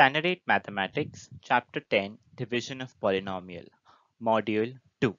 Standard 8 Mathematics, Chapter 10, Division of Polynomial, Module 2.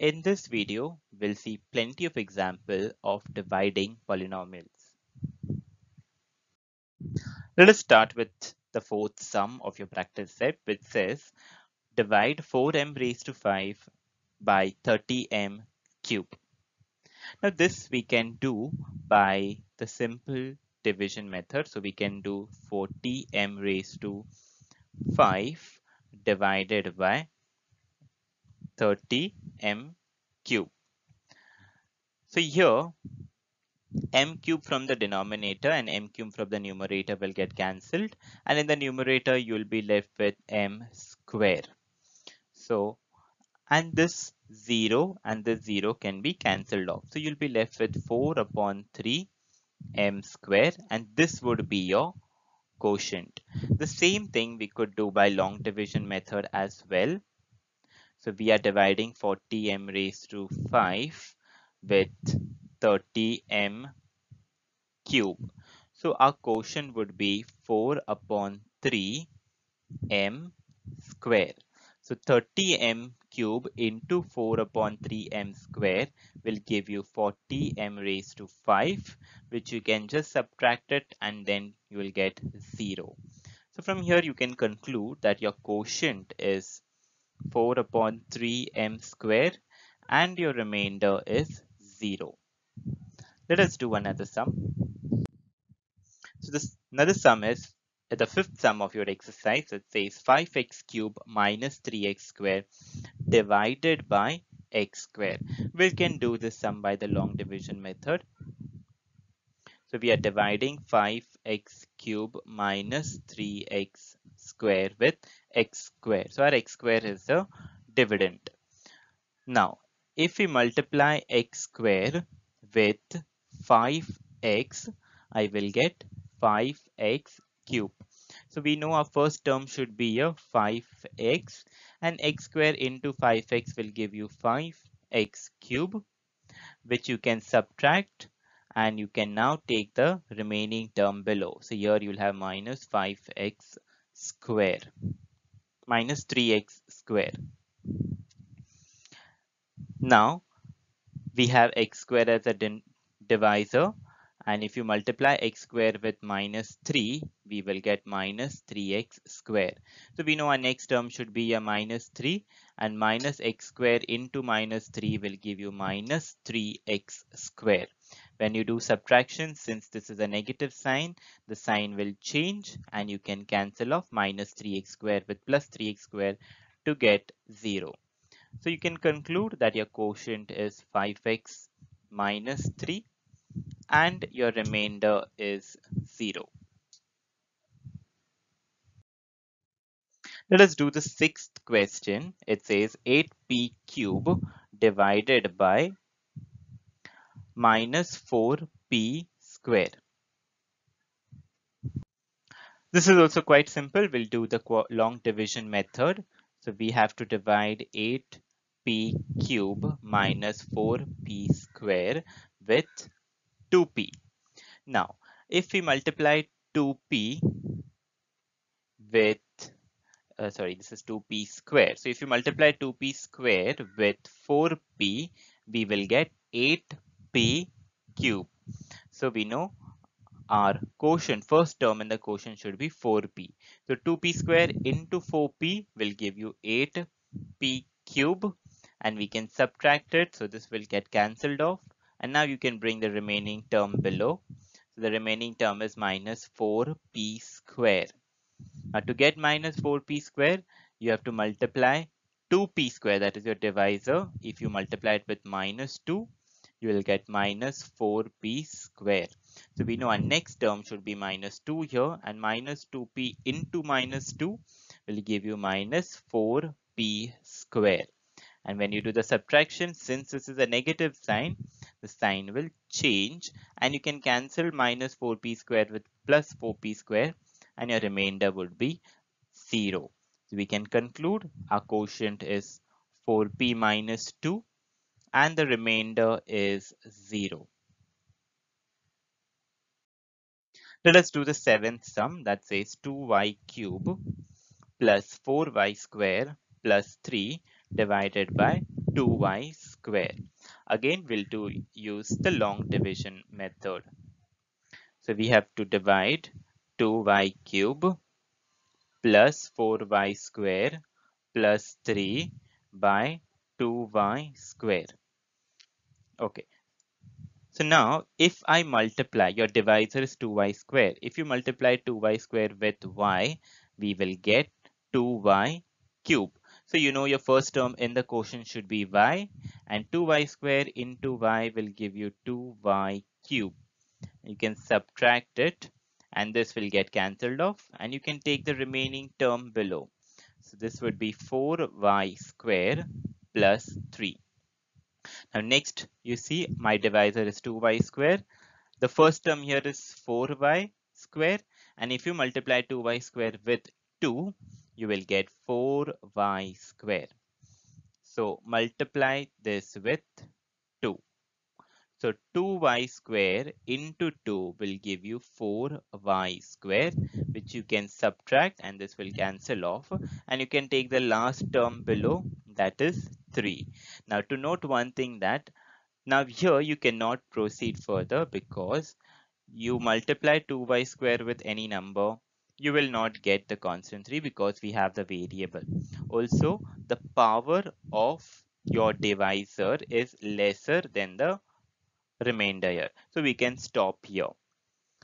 In this video, we'll see plenty of example of dividing polynomials. Let us start with the fourth sum of your practice set, which says divide 4m raised to 5 by 30m cube. Now this we can do by the simple division method. So we can do 40m raised to 5 divided by 30m cube. So here m cube from the denominator and m cube from the numerator will get cancelled and in the numerator you will be left with m square. So and this 0 and this 0 can be cancelled off. So you'll be left with 4 upon 3 m square and this would be your quotient. The same thing we could do by long division method as well. So we are dividing 40m raised to 5 with 30m cube. So our quotient would be 4 upon 3 m square. So 30m cube into 4 upon 3m square will give you 40m raised to 5 which you can just subtract it and then you will get 0. So from here you can conclude that your quotient is 4 upon 3m square and your remainder is 0. Let us do another sum. So this another sum is the fifth sum of your exercise, it says 5x cube minus 3x square divided by x square. We can do this sum by the long division method. So we are dividing 5x cube minus 3x square with x square. So our x square is the dividend. Now, if we multiply x square with 5x, I will get 5x cube. So we know our first term should be a 5x and x square into 5x will give you 5x cube which you can subtract and you can now take the remaining term below. So here you'll have minus 5x square minus 3x square. Now we have x square as a divisor and if you multiply x square with minus 3 we will get minus 3x square. So we know our next term should be a minus 3 and minus x square into minus 3 will give you minus 3x square. When you do subtraction since this is a negative sign the sign will change and you can cancel off minus 3x square with plus 3x square to get 0 so you can conclude that your quotient is 5x minus 3 and your remainder is 0. Let us do the sixth question. It says 8p cube divided by minus 4p square. This is also quite simple. We'll do the long division method. So we have to divide 8p cube minus 4p square with 2p. Now, if we multiply 2p with, uh, sorry, this is 2p square. So if you multiply 2p square with 4p, we will get 8p cube. So we know our quotient, first term in the quotient should be 4p. So 2p square into 4p will give you 8p cube and we can subtract it. So this will get cancelled off and now you can bring the remaining term below. So the remaining term is minus 4p square. Now to get minus 4p square, you have to multiply 2p square, that is your divisor. If you multiply it with minus 2, you will get minus 4p square. So we know our next term should be minus 2 here and minus 2p into minus 2 will give you minus 4p square. And when you do the subtraction, since this is a negative sign, the sign will change and you can cancel minus 4p square with plus 4p square and your remainder would be 0. So we can conclude our quotient is 4p minus 2 and the remainder is 0. Let us do the seventh sum that says 2y cube plus 4y square plus 3 divided by 2y square. Again, we'll do use the long division method. So we have to divide 2y cube plus 4y square plus 3 by 2y square. Okay. So now if I multiply, your divisor is 2y square. If you multiply 2y square with y, we will get 2y cube. So you know your first term in the quotient should be y and 2y square into y will give you 2y cube. You can subtract it and this will get cancelled off and you can take the remaining term below. So this would be 4y square plus 3. Now next you see my divisor is 2y square. The first term here is 4y square and if you multiply 2y square with 2 you will get 4y square. So multiply this with 2. So 2y square into 2 will give you 4y square which you can subtract and this will cancel off and you can take the last term below that is 3. Now to note one thing that now here you cannot proceed further because you multiply 2y square with any number you will not get the constant 3 because we have the variable. Also the power of your divisor is lesser than the remainder here. So we can stop here.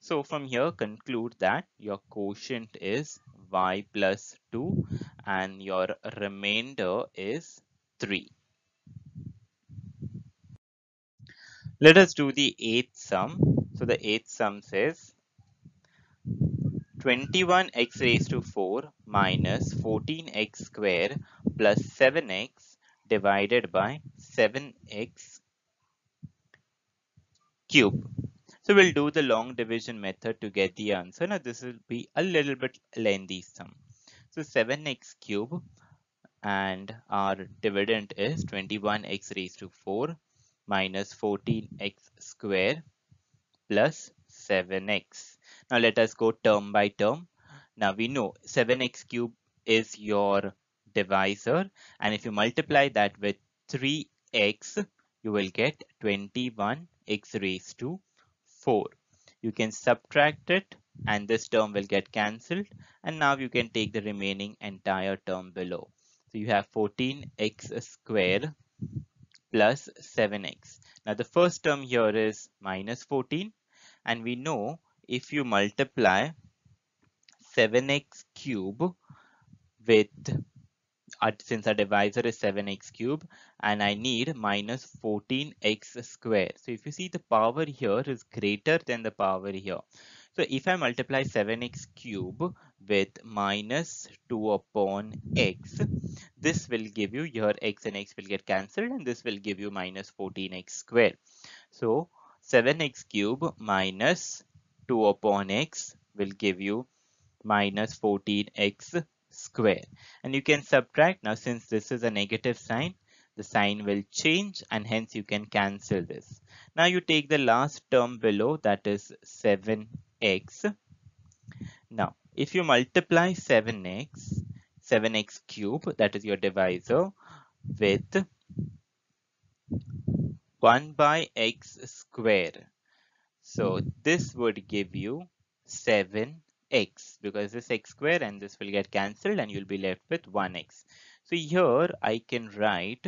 So from here conclude that your quotient is y plus 2 and your remainder is 3. Let us do the eighth sum. So the eighth sum says 21x raised to 4 minus 14x square plus 7x divided by 7x cube. So we'll do the long division method to get the answer. Now this will be a little bit lengthy sum. So 7x cube and our dividend is 21x raised to 4 minus 14x square plus 7x. Now let us go term by term. Now we know 7x cube is your divisor and if you multiply that with 3x you will get 21 x raised to 4. You can subtract it and this term will get cancelled and now you can take the remaining entire term below. So you have 14x square plus 7x. Now the first term here is minus 14 and we know if you multiply 7x cube with uh, since our divisor is 7x cube and I need minus 14x square. So if you see the power here is greater than the power here. So if I multiply 7x cube with minus 2 upon x, this will give you your x and x will get cancelled and this will give you minus 14x square. So 7x cube minus 2 upon x will give you minus 14x square. And you can subtract. Now since this is a negative sign the sign will change and hence you can cancel this. Now you take the last term below that is 7x now if you multiply 7x 7x cube that is your divisor with 1 by x square so this would give you 7x because this x square and this will get cancelled and you'll be left with 1x. So here I can write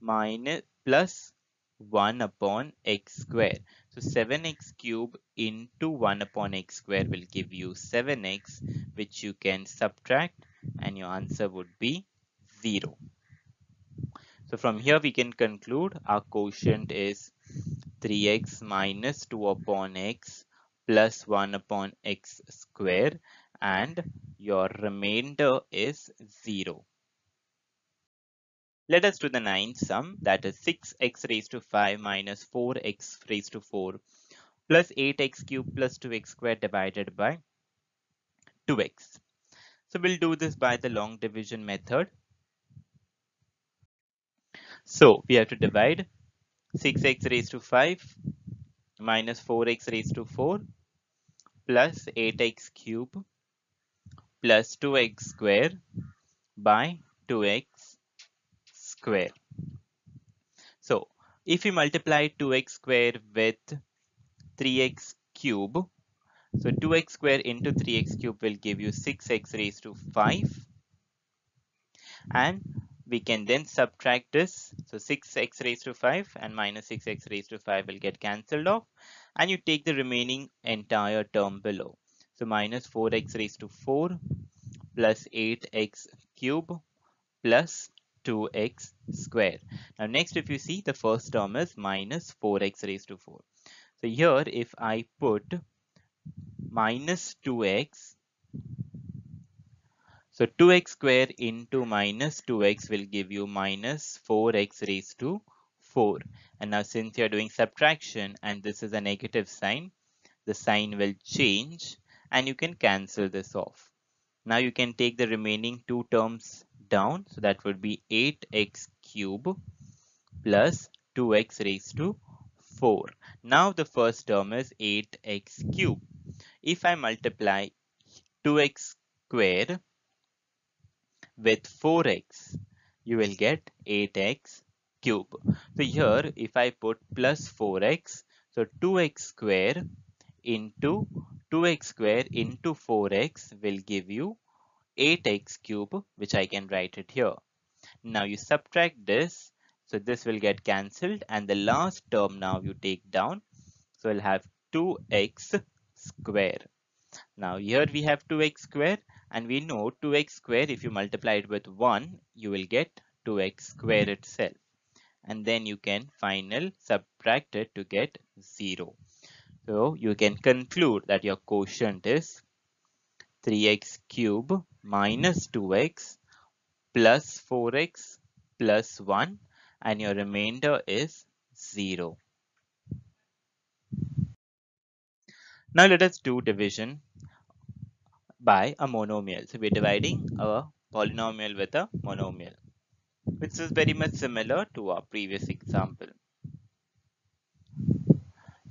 minus plus 1 upon x square. So 7x cube into 1 upon x square will give you 7x which you can subtract and your answer would be 0. So from here we can conclude our quotient is 3x minus 2 upon x plus 1 upon x square and your remainder is 0. Let us do the ninth sum that is 6x raised to 5 minus 4x raised to 4 plus 8x cubed plus 2x squared divided by 2x. So we'll do this by the long division method. So we have to divide 6x raised to 5 minus 4x raised to 4 plus 8x cube plus 2x square by 2x square. So if we multiply 2x square with 3x cube, so 2x square into 3x cube will give you 6x raised to 5 and we can then subtract this. So 6x raised to 5 and minus 6x raised to 5 will get cancelled off. And you take the remaining entire term below. So minus 4x raised to 4 plus 8x cube plus 2x square. Now next if you see the first term is minus 4x raised to 4 so here if I put minus 2x so 2x square into minus 2x will give you minus 4x raised to 4. And now since you're doing subtraction and this is a negative sign, the sign will change and you can cancel this off. Now you can take the remaining two terms down. So that would be 8x cube plus 2x raised to 4. Now the first term is 8x cube. If I multiply 2x square with 4x, you will get 8x cube. So here, if I put plus 4x, so 2x square into 2x square into 4x will give you 8x cube, which I can write it here. Now you subtract this, so this will get cancelled and the last term now you take down. So we'll have 2x square. Now here we have 2x square and we know 2x square if you multiply it with 1 you will get 2x square itself and then you can final subtract it to get 0. So you can conclude that your quotient is 3x cube minus 2x plus 4x plus 1 and your remainder is 0. Now let us do division by a monomial. So we're dividing a polynomial with a monomial, which is very much similar to our previous example.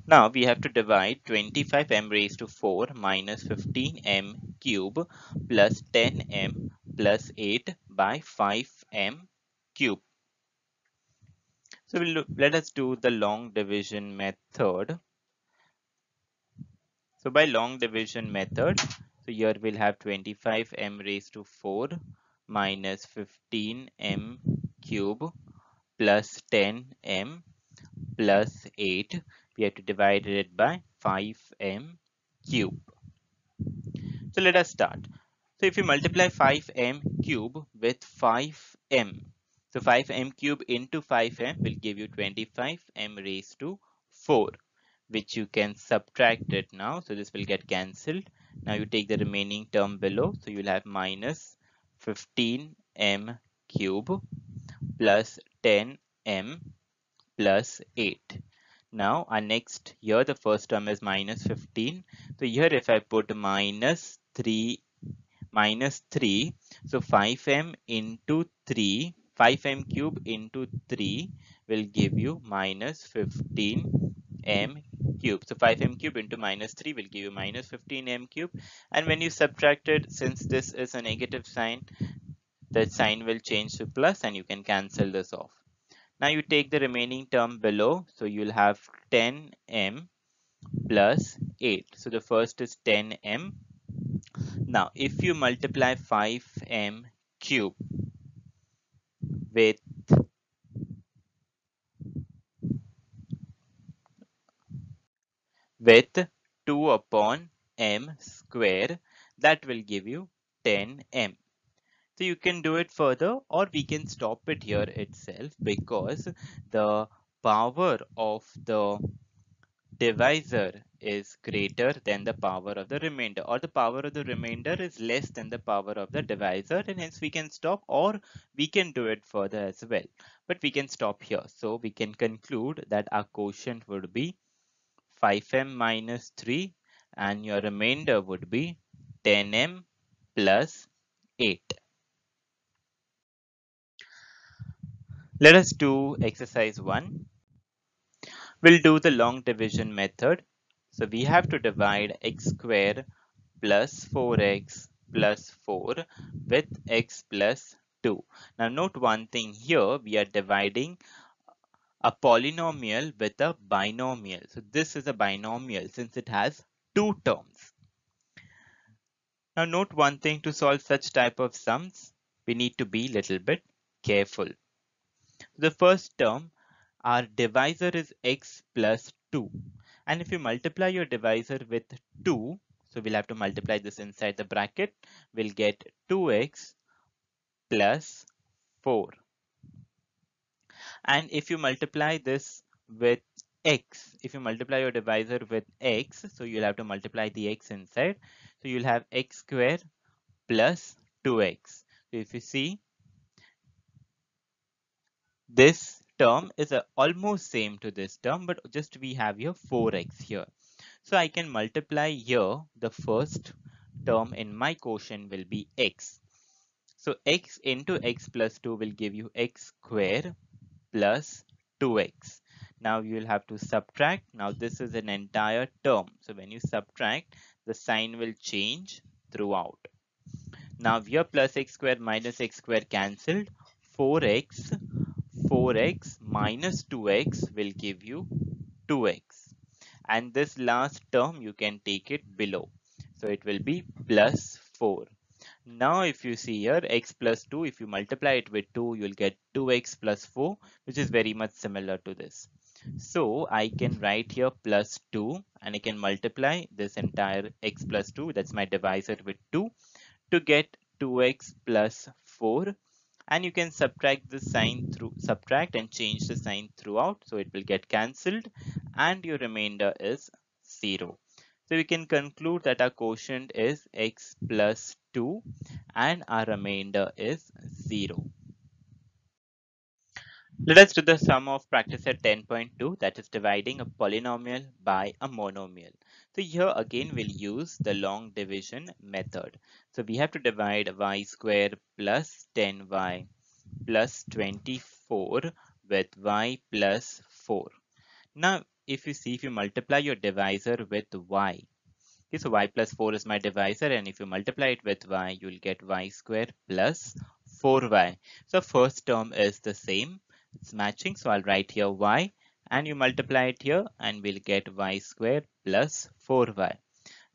Now we have to divide 25m raised to 4 minus 15m cube plus 10m plus 8 by 5m cube. So we'll, let us do the long division method. So by long division method, so here we'll have 25 m raised to 4 minus 15 m cube plus 10 m plus 8. We have to divide it by 5 m cube. So let us start. So if you multiply 5m cube with 5m, so 5m cube into 5m will give you 25m raised to 4, which you can subtract it now. So this will get cancelled now you take the remaining term below. So you'll have minus 15m cube plus 10m plus 8. Now our next here the first term is minus 15. So here if I put minus 3 minus 3 so 5m into 3 5m cube into 3 will give you minus 15m cube. So 5m cube into minus 3 will give you minus 15m cube. And when you subtract it, since this is a negative sign, the sign will change to plus and you can cancel this off. Now you take the remaining term below. So you'll have 10m plus 8. So the first is 10m. Now if you multiply 5m cube with with 2 upon m square that will give you 10m. So you can do it further or we can stop it here itself because the power of the divisor is greater than the power of the remainder or the power of the remainder is less than the power of the divisor and hence we can stop or we can do it further as well but we can stop here so we can conclude that our quotient would be 5m minus 3 and your remainder would be 10m plus 8. Let us do exercise 1. We'll do the long division method. So we have to divide x square plus 4x plus 4 with x plus 2. Now note one thing here, we are dividing a polynomial with a binomial. So this is a binomial since it has two terms. Now note one thing to solve such type of sums, we need to be little bit careful. The first term, our divisor is x plus 2. And if you multiply your divisor with 2, so we'll have to multiply this inside the bracket. We'll get 2x plus 4. And if you multiply this with x, if you multiply your divisor with x, so you'll have to multiply the x inside. So you'll have x square plus 2x. So if you see, this term is almost same to this term, but just we have here 4x here. So I can multiply here the first term in my quotient will be x. So x into x plus 2 will give you x square plus 2x. Now you will have to subtract. Now this is an entire term. So when you subtract, the sign will change throughout. Now here plus x square minus x square cancelled. 4x, 4x minus 2x will give you 2x and this last term you can take it below so it will be plus 4 now if you see here x plus 2 if you multiply it with 2 you'll get 2x plus 4 which is very much similar to this. So I can write here plus 2 and I can multiply this entire x plus 2 that's my divisor with 2 to get 2x plus 4 and you can subtract the sign through subtract and change the sign throughout so it will get cancelled and your remainder is 0 so we can conclude that our quotient is x plus 2 and our remainder is 0 let us do the sum of practice set 10.2 that is dividing a polynomial by a monomial. So here again we'll use the long division method. So we have to divide y square plus 10y plus 24 with y plus 4. Now if you see if you multiply your divisor with y. Okay, so y plus 4 is my divisor and if you multiply it with y you'll get y square plus 4y. So first term is the same it's matching so I'll write here y and you multiply it here and we'll get y square plus 4y.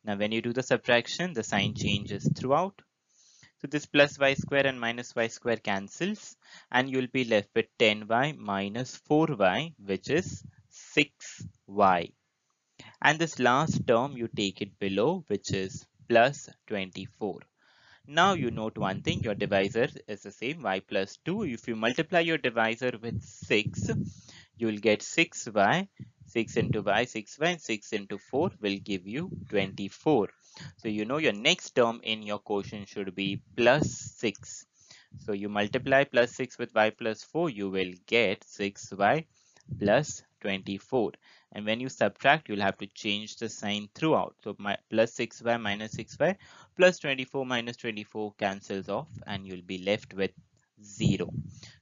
Now when you do the subtraction the sign changes throughout. So this plus y square and minus y square cancels and you'll be left with 10y minus 4y which is 6y. And this last term you take it below which is plus 24. Now you note one thing, your divisor is the same, y plus 2. If you multiply your divisor with 6, you will get 6y. 6 into y, 6y, and 6 into 4 will give you 24. So you know your next term in your quotient should be plus 6. So you multiply plus 6 with y plus 4, you will get 6y plus 24 and when you subtract you'll have to change the sign throughout. So my plus 6y minus 6y plus 24 minus 24 cancels off and you'll be left with 0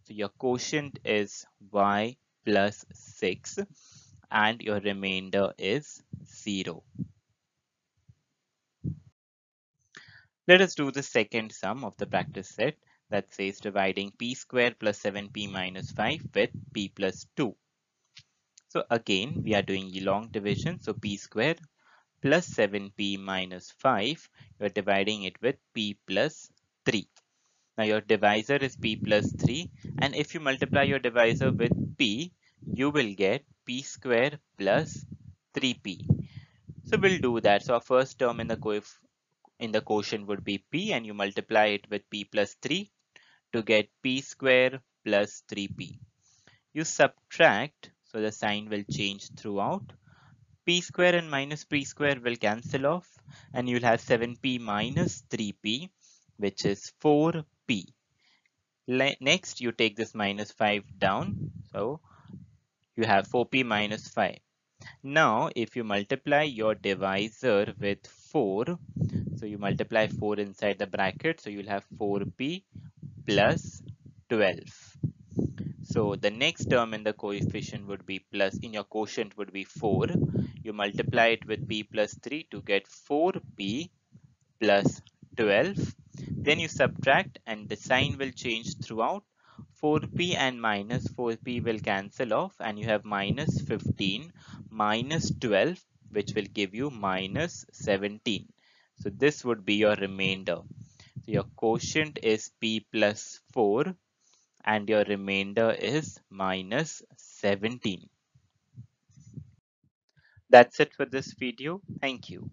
so your quotient is y plus 6 and your remainder is 0 let us do the second sum of the practice set that says dividing p squared plus 7p minus 5 with p plus 2 so again, we are doing long division. So p square plus 7p minus 5, you're dividing it with p plus 3. Now your divisor is p plus 3 and if you multiply your divisor with p, you will get p square plus 3p. So we'll do that. So our first term in the in the quotient would be p and you multiply it with p plus 3 to get p square plus 3p. You subtract so the sign will change throughout. p square and minus p square will cancel off and you'll have 7p minus 3p which is 4p. Next you take this minus 5 down. So you have 4p minus 5. Now if you multiply your divisor with 4, so you multiply 4 inside the bracket, so you'll have 4p plus 12. So the next term in the coefficient would be plus, in your quotient would be 4. You multiply it with p plus 3 to get 4p plus 12. Then you subtract and the sign will change throughout. 4p and minus 4p will cancel off and you have minus 15 minus 12 which will give you minus 17. So this would be your remainder. So your quotient is p plus 4 and your remainder is minus 17. That's it for this video. Thank you.